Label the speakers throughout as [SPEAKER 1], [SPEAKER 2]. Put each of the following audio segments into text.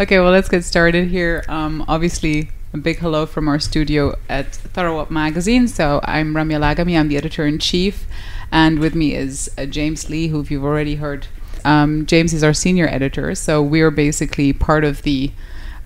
[SPEAKER 1] Okay, well, let's get started here. Um, obviously, a big hello from our studio at Tharawat Magazine. So I'm Ramia El Agamy, I'm the editor in chief, and with me is uh, James Lee, who if you've already heard. Um, James is our senior editor, so we're basically part of the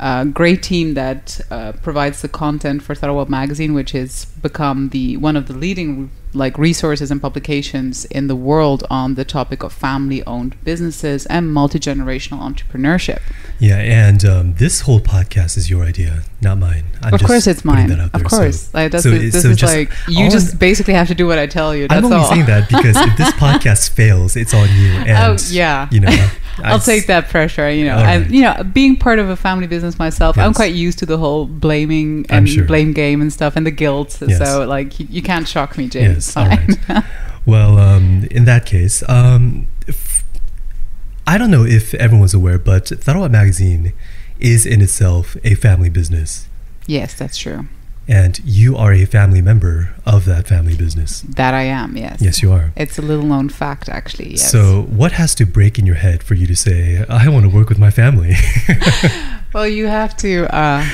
[SPEAKER 1] uh, great team that uh, provides the content for Tharawat Magazine, which has become the one of the leading like resources and publications in the world on the topic of family-owned businesses and multi-generational entrepreneurship.
[SPEAKER 2] Yeah, and um, this whole podcast is your idea, not mine.
[SPEAKER 1] I'm of course, it's mine. Of course, so, like, that's so, this so is like you just basically have to do what I tell you. That's
[SPEAKER 2] I'm only
[SPEAKER 1] all.
[SPEAKER 2] saying that because if this podcast fails, it's on you. Oh, and, oh yeah, you know.
[SPEAKER 1] I'll take that pressure. You know, right. and you know, being part of a family business myself, yes. I'm quite used to the whole blaming and sure. blame game and stuff, and the guilt. Yes. So, like, you, you, can't shock me, James.
[SPEAKER 2] Yes. All right. well, um, in that case, um, if, I don't know if everyone's aware, but Tharawat Magazine is in itself a family business.
[SPEAKER 1] Yes, that's true.
[SPEAKER 2] And you are a family member of that family business.
[SPEAKER 1] That I am, yes.
[SPEAKER 2] Yes, you are.
[SPEAKER 1] It's a little known fact, actually. Yes.
[SPEAKER 2] So, what has to break in your head for you to say, I want to work with my family?
[SPEAKER 1] well, you have to uh,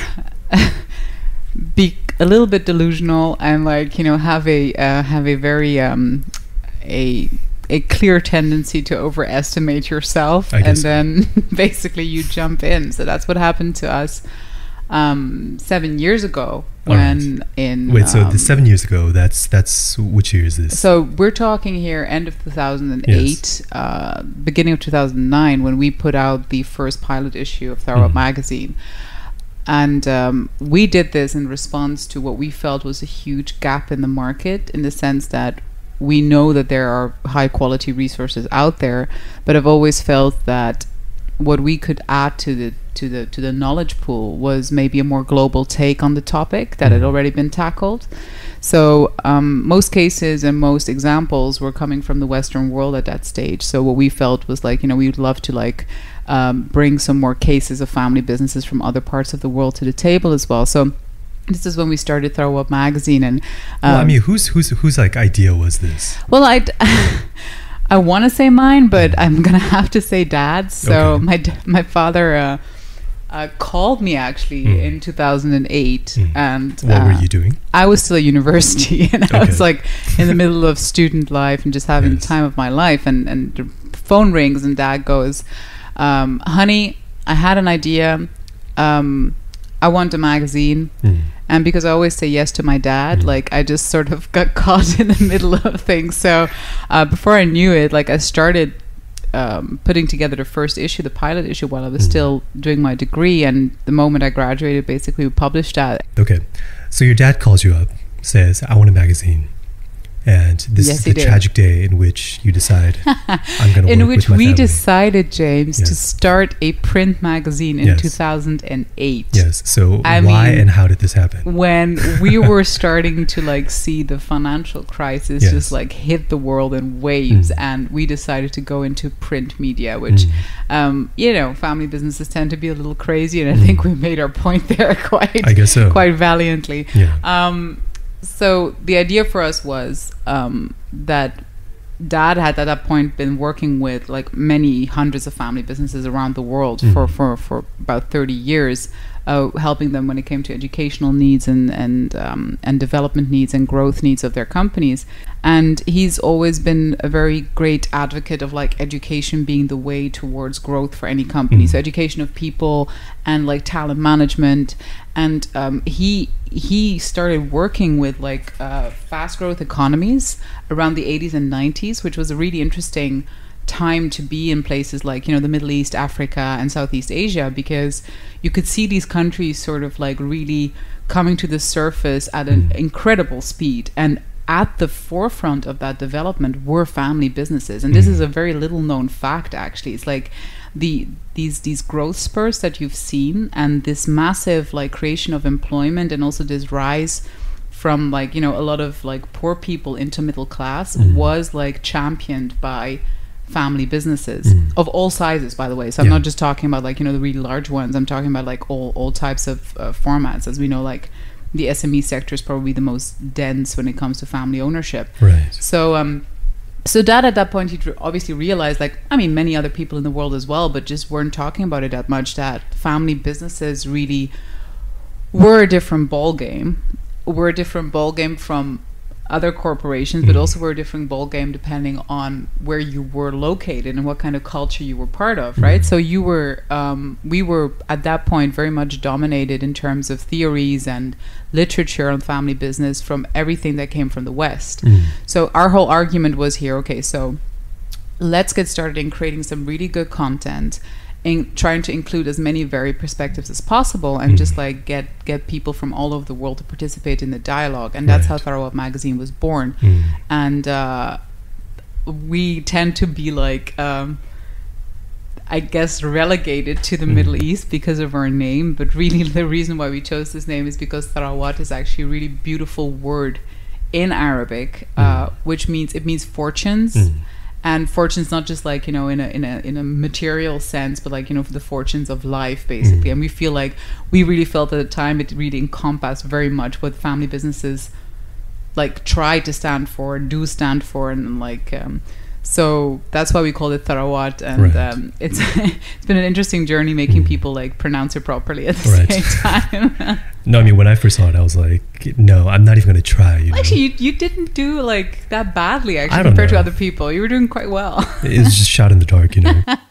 [SPEAKER 1] be a little bit delusional and, like, you know, have a uh, have a very um, a a clear tendency to overestimate yourself, and then basically you jump in. So that's what happened to us um, seven years ago when right. in
[SPEAKER 2] wait so um, the seven years ago that's that's which year is this
[SPEAKER 1] so we're talking here end of 2008 yes. uh, beginning of 2009 when we put out the first pilot issue of Tharawat mm. magazine and um, we did this in response to what we felt was a huge gap in the market in the sense that we know that there are high quality resources out there but i've always felt that what we could add to the to the to the knowledge pool was maybe a more global take on the topic that had mm-hmm. already been tackled. So um, most cases and most examples were coming from the Western world at that stage. So what we felt was like you know we would love to like um, bring some more cases of family businesses from other parts of the world to the table as well. So this is when we started Tharawat Magazine, and
[SPEAKER 2] um, well, I um, mean, whose whose whose like idea was this?
[SPEAKER 1] Well, I. I want to say mine, but I'm gonna have to say dad's. So okay. my my father uh, uh, called me actually mm. in 2008, mm. and
[SPEAKER 2] what uh, were you doing?
[SPEAKER 1] I was still at university, and okay. I was like in the middle of student life and just having yes. the time of my life. And and the phone rings, and dad goes, um, "Honey, I had an idea. Um, I want a magazine." Mm and because I always say yes to my dad, mm. like I just sort of got caught in the middle of things. So uh, before I knew it, like I started um, putting together the first issue, the pilot issue, while I was mm. still doing my degree. And the moment I graduated, basically we published that.
[SPEAKER 2] Okay, so your dad calls you up, says, "I want a magazine." And this yes, is the tragic day in which you decide I'm going to
[SPEAKER 1] in which we
[SPEAKER 2] family.
[SPEAKER 1] decided, James, yes. to start a print magazine in yes. 2008.
[SPEAKER 2] Yes. So I why mean, and how did this happen?
[SPEAKER 1] When we were starting to like see the financial crisis just like hit the world in waves, mm. and we decided to go into print media, which, mm. um, you know, family businesses tend to be a little crazy, and I mm. think we made our point there quite, I guess so. quite valiantly. Yeah. Um, so the idea for us was um, that dad had at that point been working with like many hundreds of family businesses around the world mm-hmm. for, for, for about 30 years uh, helping them when it came to educational needs and and um, and development needs and growth needs of their companies. And he's always been a very great advocate of like education being the way towards growth for any company. Mm. So education of people and like talent management. And um, he he started working with like uh, fast growth economies around the 80s and 90s, which was a really interesting time to be in places like you know the Middle East, Africa, and Southeast Asia because you could see these countries sort of like really coming to the surface at an mm. incredible speed and at the forefront of that development were family businesses and mm. this is a very little known fact actually it's like the these these growth spurs that you've seen and this massive like creation of employment and also this rise from like you know a lot of like poor people into middle class mm. was like championed by family businesses mm. of all sizes by the way. So i'm yeah. not just talking about like you know the really large ones. I'm talking about like all all types of uh, formats. As we know like the sme sector is probably the most dense when it comes to family ownership.
[SPEAKER 2] Right.
[SPEAKER 1] So um so dad at that point he obviously realized like i mean many other people in the world as well but just weren't talking about it that much that family businesses really were a different ball game were a different ball game from other corporations, but mm. also were a different ball game depending on where you were located and what kind of culture you were part of, right? Mm. So you were, um, we were at that point very much dominated in terms of theories and literature on family business from everything that came from the West. Mm. So our whole argument was here, okay, so let's get started in creating some really good content in trying to include as many varied perspectives as possible and mm. just like get get people from all over the world to participate in the dialogue and that's right. how Tharawat magazine was born mm. and uh, we tend to be like um, I guess relegated to the mm. Middle East because of our name but really the reason why we chose this name is because Tharawat is actually a really beautiful word in Arabic uh, mm. which means it means fortunes mm and fortunes not just like you know in a in a in a material sense but like you know for the fortunes of life basically mm. and we feel like we really felt at the time it really encompassed very much what family businesses like try to stand for do stand for and like um, so that's why we call it Tharawat, and right. um, it's it's been an interesting journey making mm. people like pronounce it properly at the right. same time.
[SPEAKER 2] no, I mean when I first saw it, I was like, no, I'm not even going to try. You
[SPEAKER 1] well, actually, you, you didn't do like that badly actually compared know. to other people. You were doing quite well.
[SPEAKER 2] it was just shot in the dark, you know.